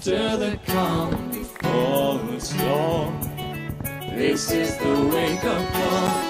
after the calm, before the storm. This is the wake up call.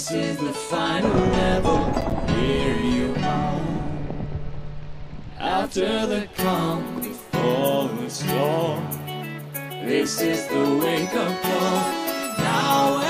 This is the final level. Here you are. After the calm, before the storm. This is the wake-up call. Now.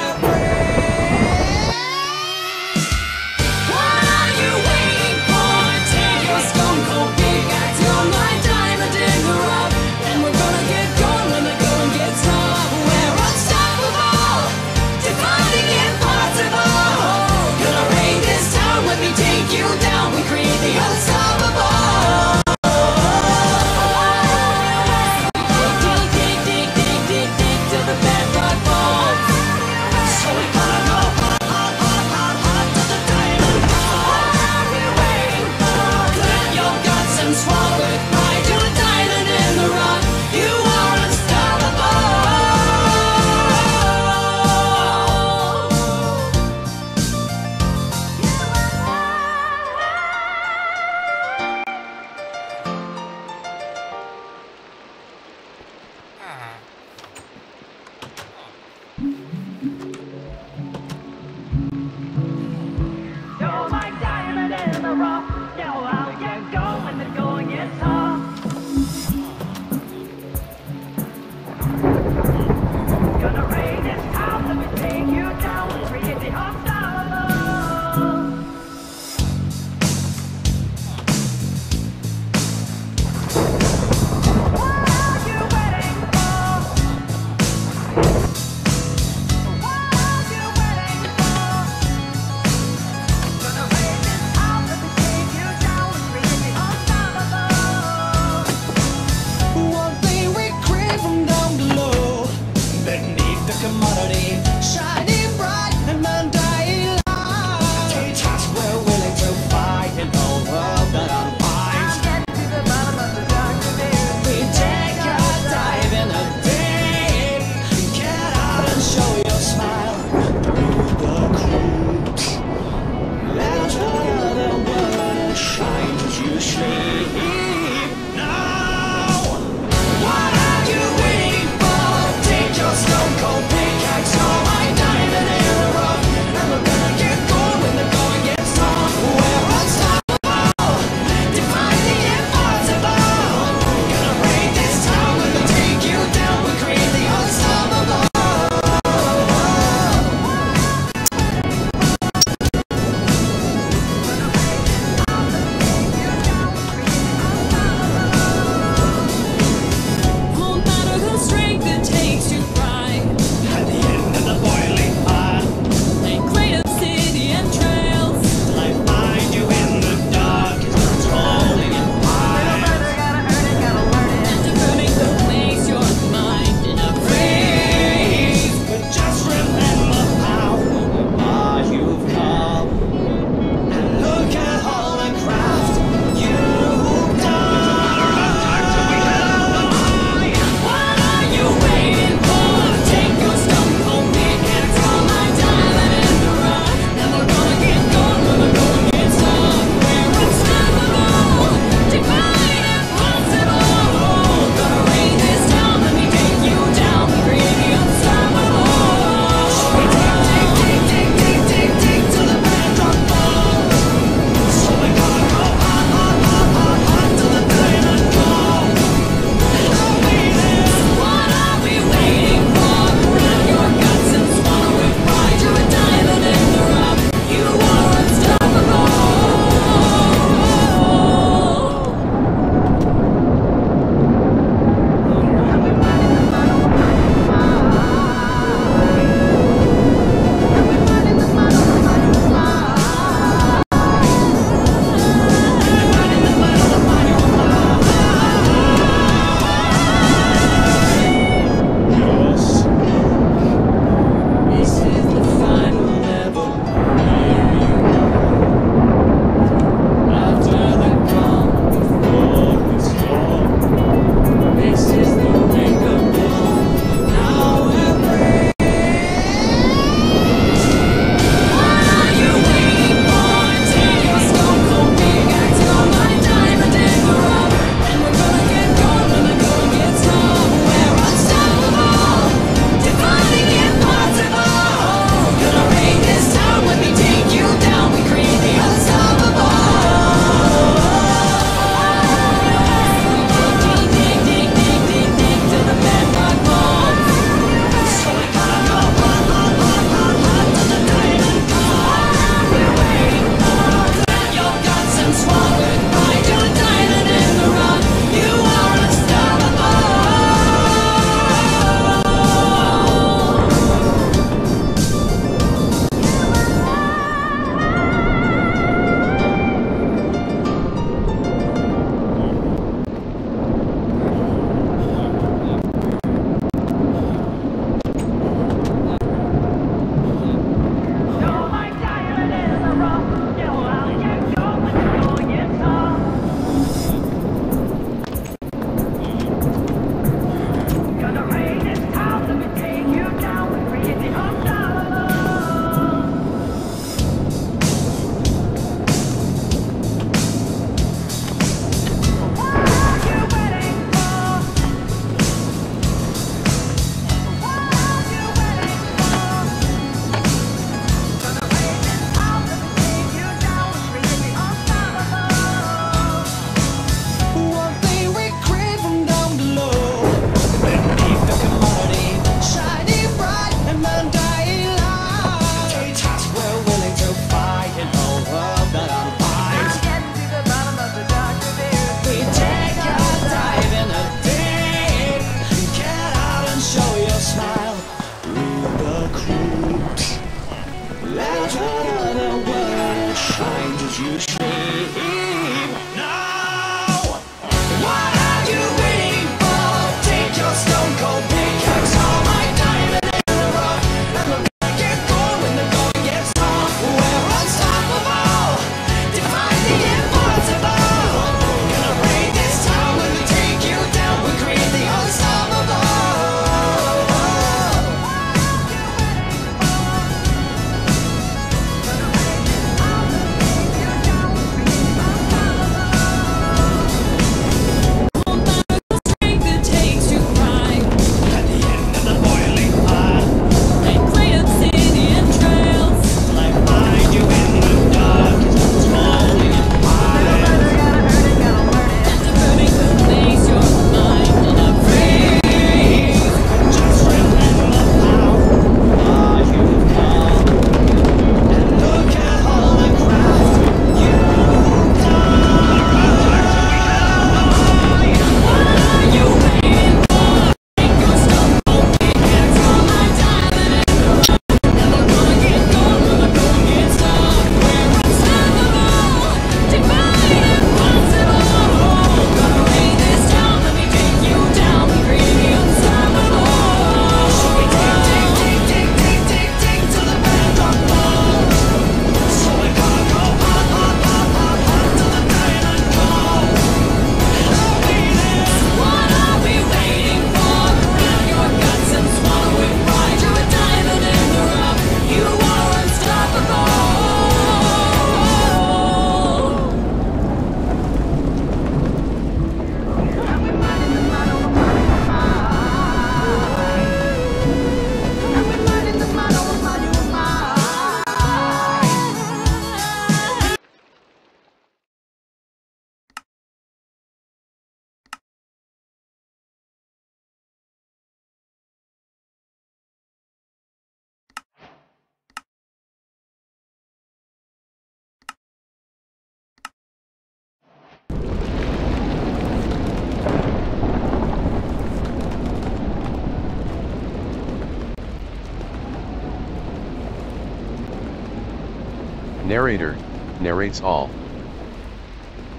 Narrator, narrates all.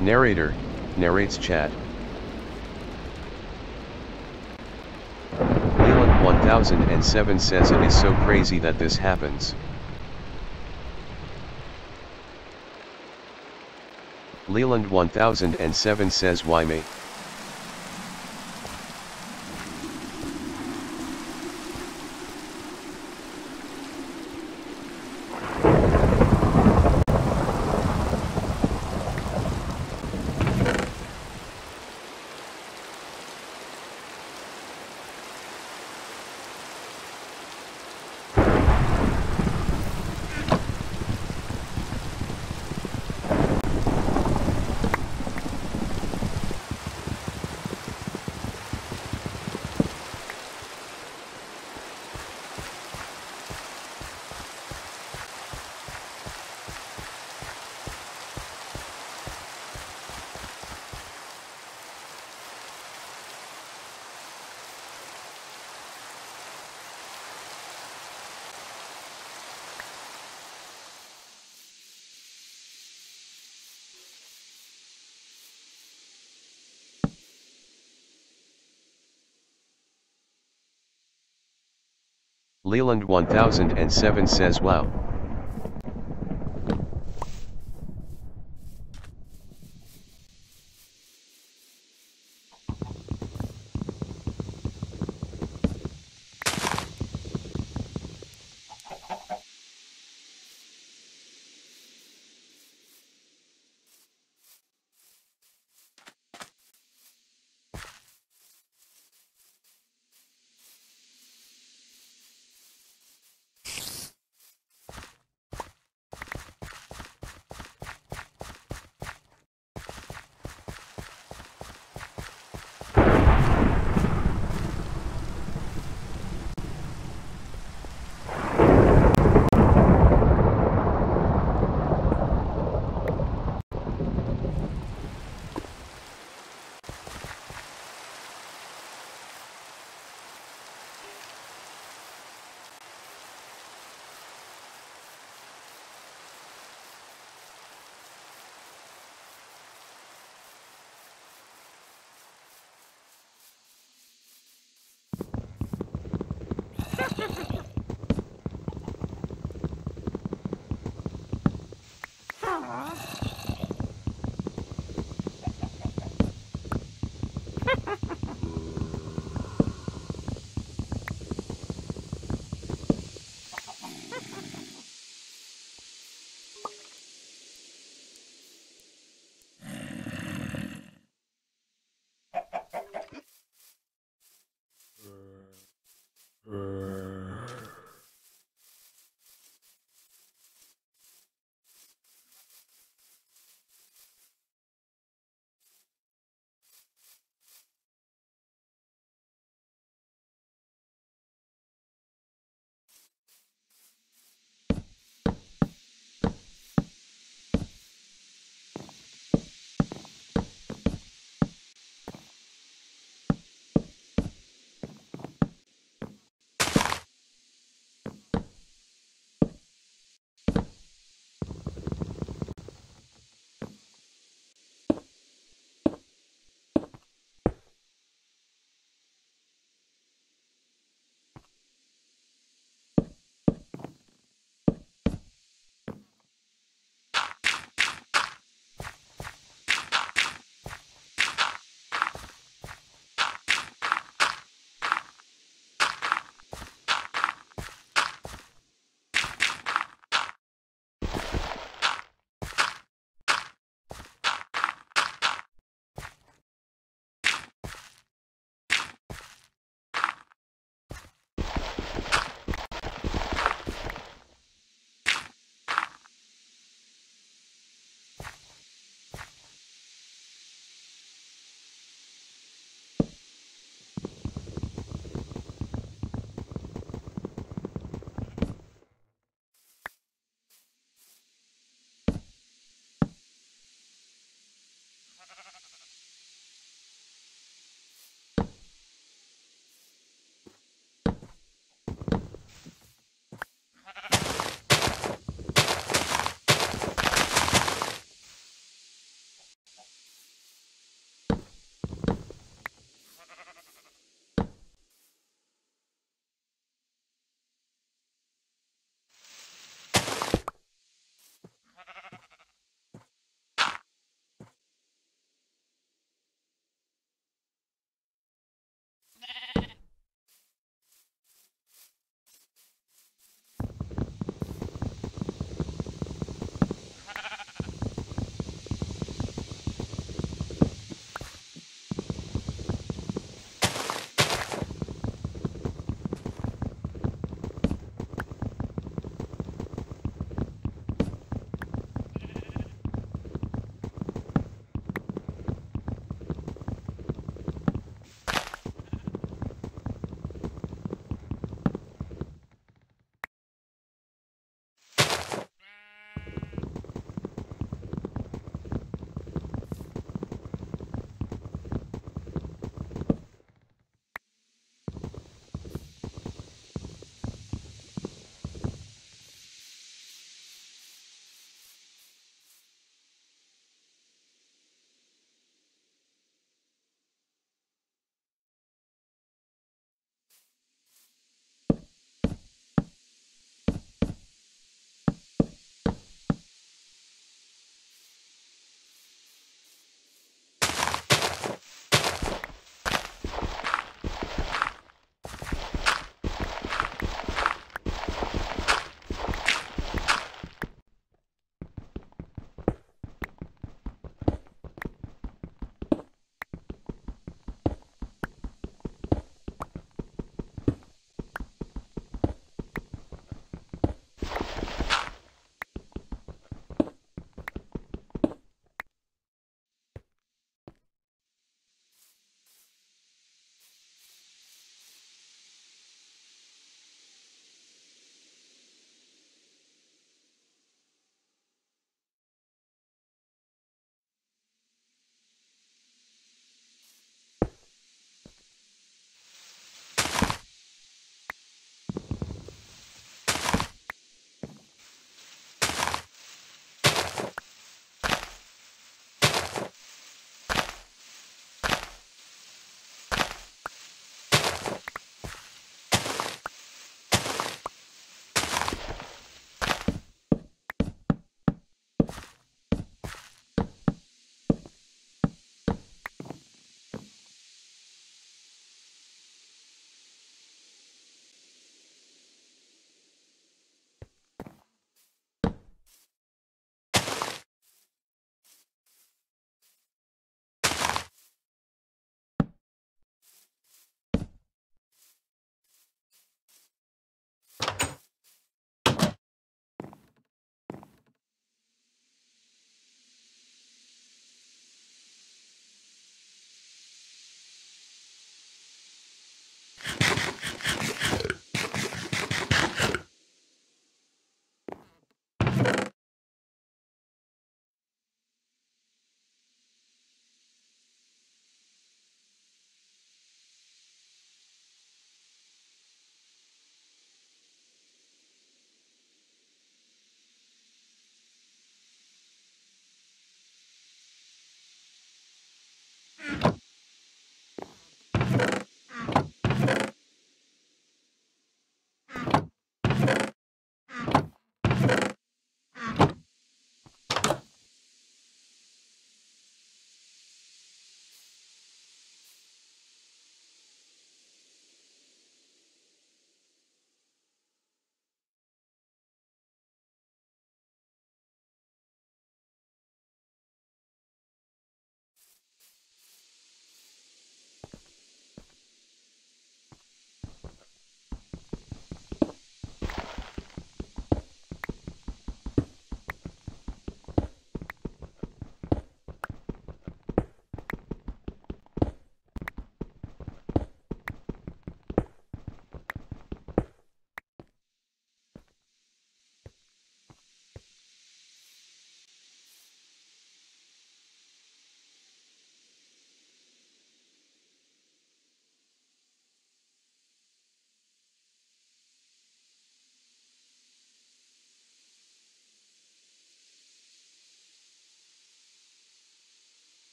Narrator, narrates chat. Leyland 1007 says it is so crazy that this happens. Leyland 1007 says why me? Leyland 1007 says wow. Ha, ha, ha.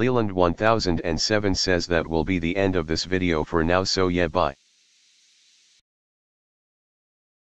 Leyland 1007 says that will be the end of this video for now so yeah bye.